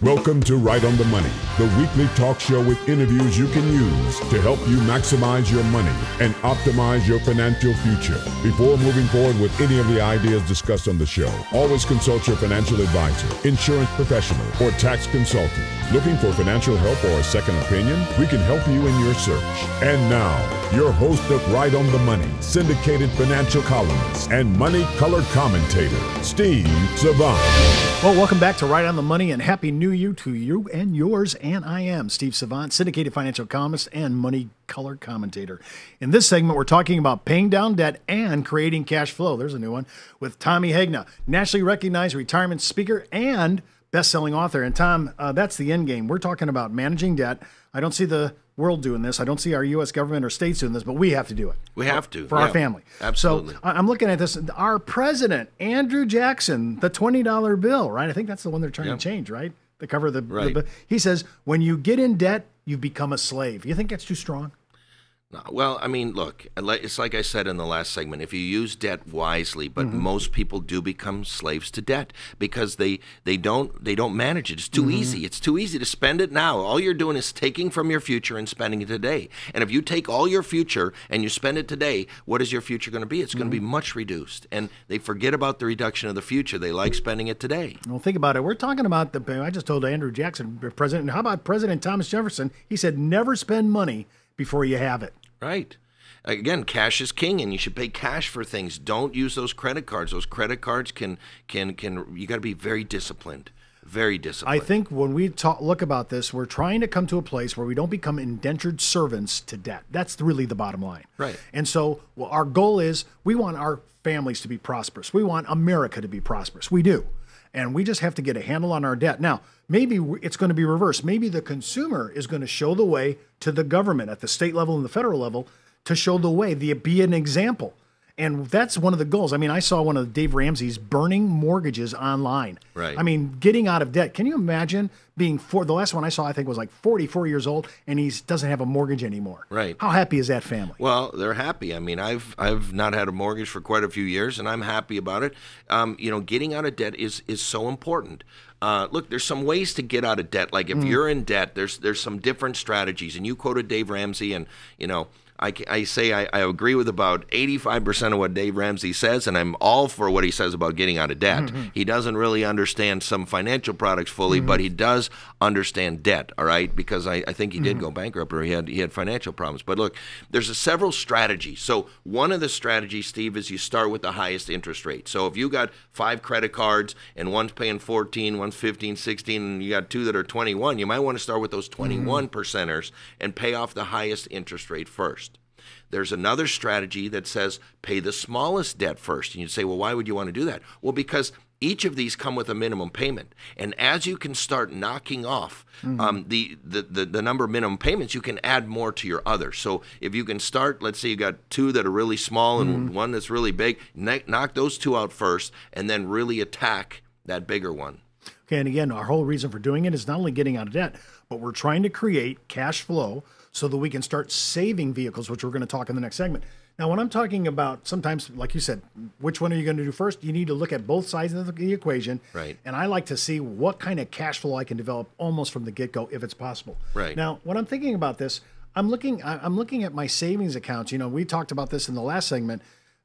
Welcome to Right on the Money, the weekly talk show with interviews you can use to help you maximize your money and optimize your financial future. Before moving forward with any of the ideas discussed on the show, always consult your financial advisor, insurance professional, or tax consultant. Looking for financial help or a second opinion? We can help you in your search. And now, your host of Right on the Money, syndicated financial columnist and money color commentator, Steve Savant. Well, welcome back to Right on the Money and Happy New Year to you and yours. And I am Steve Savant, syndicated financial columnist and money color commentator. In this segment, we're talking about paying down debt and creating cash flow. There's a new one with Tommy Hegna, nationally recognized retirement speaker and best-selling author. And Tom, uh, that's the end game. We're talking about managing debt. I don't see the world doing this. I don't see our U.S. government or states doing this, but we have to do it. We have to for yeah, our family. Absolutely. So I'm looking at this. Our president, Andrew Jackson, the twenty dollar bill, right? I think that's the one they're trying Yep. to change, right? The cover of the, Right. the. He says when you get in debt, you become a slave. You think that's too strong? No, Well, I mean, look, it's like I said in the last segment. If you use debt wisely, but Mm-hmm. most people do become slaves to debt because they they don't they don't manage it. It's too Mm-hmm. easy. It's too easy to spend it now. All you're doing is taking from your future and spending it today. And if you take all your future and you spend it today, what is your future going to be? It's going to Mm-hmm. be much reduced. And they forget about the reduction of the future. They like spending it today. Well, think about it. We're talking about the. I just told Andrew Jackson, President. And how about President Thomas Jefferson? He said, "Never spend money before you have it." Right. Again, cash is king, and you should pay cash for things. Don't use those credit cards. Those credit cards can can can. You got to be very disciplined. Very disciplined. I think when we talk, look about this, we're trying to come to a place where we don't become indentured servants to debt. That's really the bottom line. Right. And so, well, our goal is we want our families to be prosperous. We want America to be prosperous. We do. And we just have to get a handle on our debt. Now, maybe it's going to be reversed. Maybe the consumer is going to show the way to the government at the state level and the federal level to show the way, the, be an example. And that's one of the goals. I mean, I saw one of Dave Ramsey's burning mortgages online. Right. I mean, getting out of debt. Can you imagine being four? The last one I saw, I think, was like 44 years old, and he doesn't have a mortgage anymore. Right. How happy is that family? Well, they're happy. I mean, I've I've not had a mortgage for quite a few years, and I'm happy about it. Um, you know, getting out of debt is is so important. Uh, look, there's some ways to get out of debt. Like if you're in debt, there's there's some different strategies. And you quoted Dave Ramsey, and you know. I, I say I, I agree with about 85% of what Dave Ramsey says, and I'm all for what he says about getting out of debt. Mm-hmm. He doesn't really understand some financial products fully, but mm-hmm. he does understand debt, all right? Because I, I think he did mm-hmm. go bankrupt or he had, he had financial problems. But look, there's a several strategies. So one of the strategies, Steve, is you start with the highest interest rate. So if you got five credit cards and one's paying 14, one's 15, 16, and you got two that are 21, you might want to start with those 21 percenters and pay off the highest interest rate first. There's another strategy that says pay the smallest debt first. And you'd say, well, why would you want to do that? Well, because each of these come with a minimum payment. And as you can start knocking off um, the, the, the, the number of minimum payments, you can add more to your other So if you can start, let's say you got two that are really small and one that's really big, kn- knock those two out first and then really attack that bigger one. Okay, and again, our whole reason for doing it is not only getting out of debt, but we're trying to create cash flow so that we can start saving vehicles, which we're going to talk in the next segment. Now, when I'm talking about sometimes, like you said, which one are you going to do first? You need to look at both sides of the equation. Right. And I like to see what kind of cash flow I can develop almost from the get go, if it's possible. Right. Now, when I'm thinking about this, I'm looking. I'm looking at my savings accounts. You know, we talked about this in the last segment.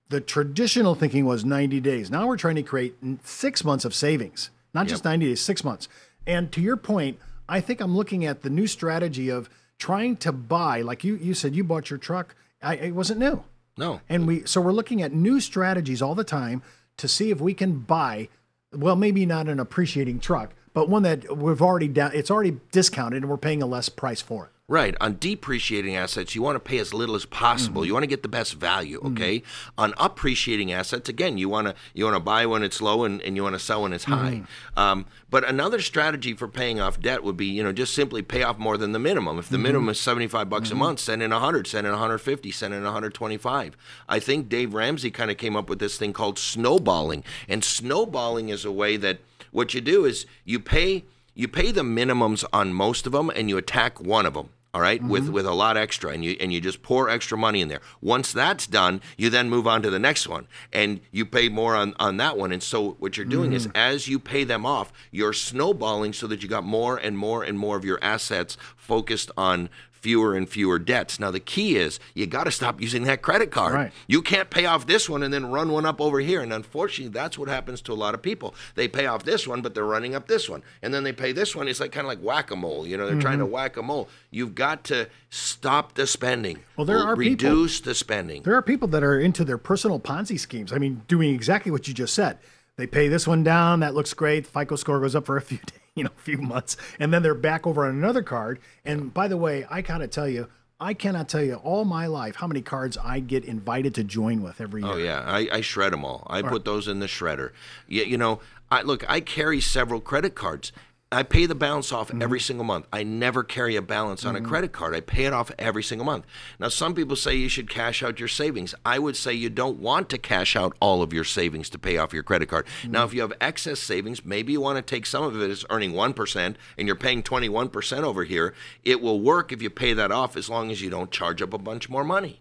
The traditional thinking was 90 days. Now we're trying to create six months of savings, not just 90 days, six months. And to your point, I think I'm looking at the new strategy of trying to buy, like you, you said, you bought your truck. I, it wasn't new. No. And we, so we're looking at new strategies all the time to see if we can buy, well, maybe not an appreciating truck, but one that we've already down, it's already discounted and we're paying a less price for it. Right. On depreciating assets, you want to pay as little as possible. Mm-hmm. You want to get the best value, mm-hmm. okay? On appreciating assets, again, you want to you want to buy when it's low and, and you want to sell when it's high. Mm-hmm. Um, but another strategy for paying off debt would be, you know, just simply pay off more than the minimum. If the minimum is 75 bucks a month, send in 100, send in 150, send in 125. I think Dave Ramsey kind of came up with this thing called snowballing. And snowballing is a way that what you do is you pay you pay the minimums on most of them and you attack one of them all right, with mm-hmm. with a lot extra, and you and you just pour extra money in there. Once that's done, you then move on to the next one, and you pay more on on that one. And so what you're doing is, mm-hmm. as you pay them off, you're snowballing so that you got more and more and more of your assets focused on fewer and fewer debts. Now the key is you got to stop using that credit card. Right. You can't pay off this one and then run one up over here. And unfortunately, that's what happens to a lot of people. They pay off this one, but they're running up this one, and then they pay this one. It's like kind of like whack a mole. You know, they're trying to mm-hmm. whack a mole. You've got to stop the spending. Well, there are people- reduce the spending. There are people that are into their personal Ponzi schemes. I mean, doing exactly what you just said. They pay this one down, that looks great. FICO score goes up for a few days, you know, a few months, and then they're back over on another card. And by the way, I gotta tell you, I cannot tell you all my life how many cards I get invited to join with every oh, year. Oh yeah, I, I shred them all. I put those in the shredder. You, you know, I look. I carry several credit cards. I pay the balance off mm-hmm. every single month. I never carry a balance on a mm-hmm. credit card. I pay it off every single month. Now, some people say you should cash out your savings. I would say you don't want to cash out all of your savings to pay off your credit card. Now, mm-hmm. if you have excess savings, maybe you want to take some of it as earning 1% and you're paying 21% over here. It will work if you pay that off as long as you don't charge up a bunch more money.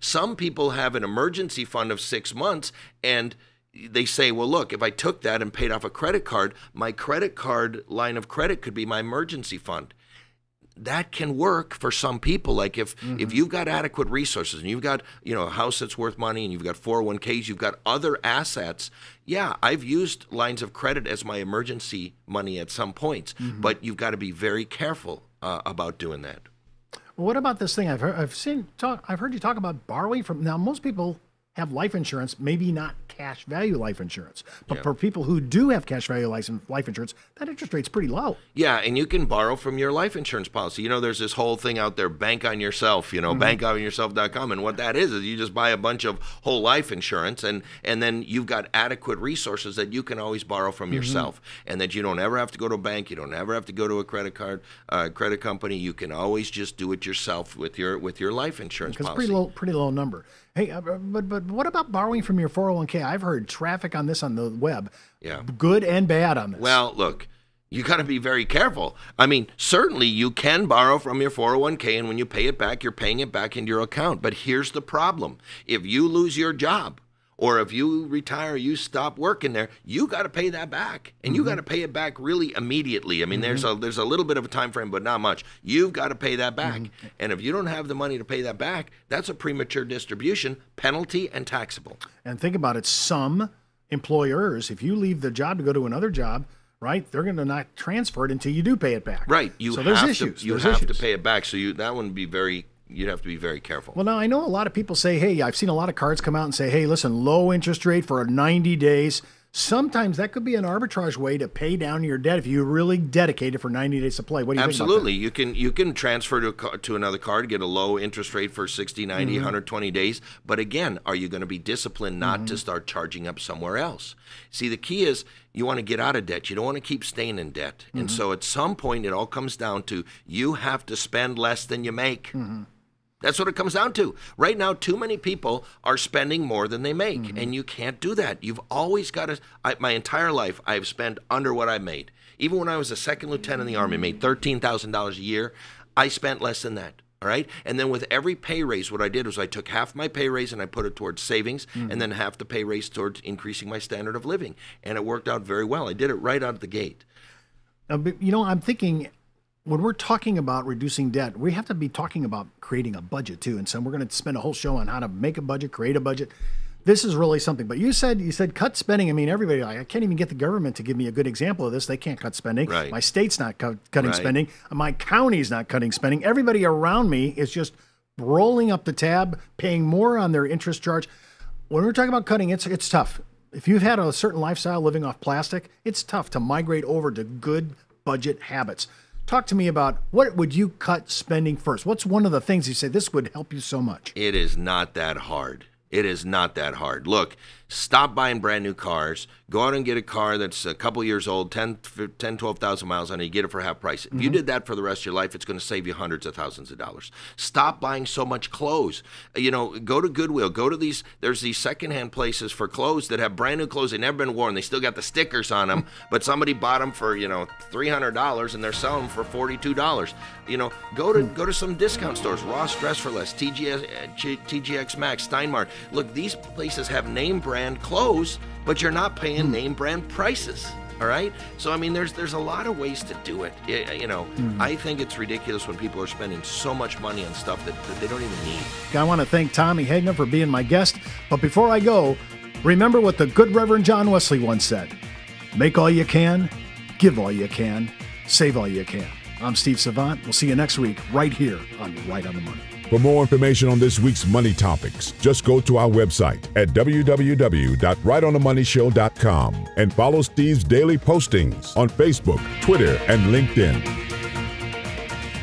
Some people have an emergency fund of six months and they say, well, look, if I took that and paid off a credit card, my credit card line of credit could be my emergency fund. That can work for some people. Like if if you've got adequate resources and you've got you know a house that's worth money and you've got 401ks, you've got other assets. Yeah, I've used lines of credit as my emergency money at some points, but you've got to be very careful uh, about doing that. Well, what about this thing? I've heard, I've seen talk. I've heard you talk about borrowing from. Now, most people have life insurance, maybe not cash value life insurance, but Yeah. for people who do have cash value life life insurance, that interest rate's pretty low. Yeah, and you can borrow from your life insurance policy. You know, there's this whole thing out there, bank on yourself, you know, bankonyourself.com. And what that is, is you just buy a bunch of whole life insurance and, and then you've got adequate resources that you can always borrow from yourself. And that you don't ever have to go to a bank, you don't ever have to go to a credit card, uh, credit company. You can always just do it yourself with your with your life insurance policy. pretty low, pretty low number. Hey, uh, but but what about borrowing from your 401k? I've heard traffic on this on the web. Yeah. Good and bad on this. Well, look, you got to be very careful. I mean, certainly you can borrow from your 401k, and when you pay it back, you're paying it back into your account. But here's the problem if you lose your job, or if you retire, you stop working there, you got to pay that back, and you mm-hmm. got to pay it back really immediately. I mean, there's a mm-hmm. there's a little bit of a time frame, but not much. You've got to pay that back, mm-hmm. and if you don't have the money to pay that back, that's a premature distribution, penalty, and taxable. and think about it. Some employers, if you leave the job to go to another job, right, they're going to not transfer it until you do pay it back. Right. You so have there's issues. to you There's have issues. to pay it back. So you that would be very you'd have to be very careful. Well, now I know a lot of people say, hey, I've seen a lot of cards come out and say, hey, listen, low interest rate for 90 days. Sometimes that could be an arbitrage way to pay down your debt if you really dedicate it for 90 days to play. What do you Absolutely. You can you can transfer to a, to another card, get a low interest rate for 60, 90, Mm-hmm. 120 days. But again, are you going to be disciplined not Mm-hmm. to start charging up somewhere else? See, the key is you want to get out of debt. You don't want to keep staying in debt. Mm-hmm. And so at some point it all comes down to you have to spend less than you make. That's what it comes down to. Right now, too many people are spending more than they make, Mm-hmm. and you can't do that. You've always got to. I, my entire life, I've spent under what I made. Even when I was a second lieutenant in the army, made thirteen thousand dollars a year. I spent less than that. All right, and then with every pay raise, what I did was I took half my pay raise and I put it towards savings, Mm-hmm. and then half the pay raise towards increasing my standard of living, and it worked out very well. I did it right out of the gate. Uh, but, you know, I'm thinking when we're talking about reducing debt, we have to be talking about creating a budget too. And so we're going to spend a whole show on how to make a budget, create a budget. This is really something. But you said you said cut spending. I mean, everybody. I can't even get the government to give me a good example of this. They can't cut spending. Right. My state's not cut, cutting Right. spending. My county's not cutting spending. Everybody around me is just rolling up the tab, paying more on their interest charge. When we're talking about cutting, it's it's tough. If you've had a certain lifestyle living off plastic, it's tough to migrate over to good budget habits. Talk to me about what would you cut spending first? What's one of the things you say this would help you so much? It is not that hard. It is not that hard. Look, stop buying brand new cars. Go out and get a car that's a couple years old, 10, 10 12,000 miles on it. You get it for half price. If mm-hmm. you did that for the rest of your life, it's going to save you hundreds of thousands of dollars. Stop buying so much clothes. You know, go to Goodwill. Go to these, there's these secondhand places for clothes that have brand new clothes. They've never been worn. They still got the stickers on them, but somebody bought them for, you know, $300 and they're selling them for $42. You know, go to, go to some discount stores, Ross Dress for Less, TGS, TJ Maxx, Steinmart. Look, these places have name brand clothes, but you're not paying mm. name brand prices. All right. So I mean, there's there's a lot of ways to do it. You know, mm. I think it's ridiculous when people are spending so much money on stuff that, that they don't even need. I want to thank Tommy Hegna for being my guest. But before I go, remember what the good Reverend John Wesley once said: "Make all you can, give all you can, save all you can." I'm Steve Savant. We'll see you next week right here on Right on the Money. For more information on this week's money topics, just go to our website at www.rightonthemoneyshow.com and follow Steve's daily postings on Facebook, Twitter, and LinkedIn.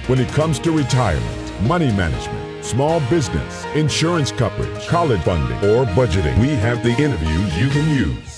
When it comes to retirement, money management, small business, insurance coverage, college funding, or budgeting, we have the interviews you can use.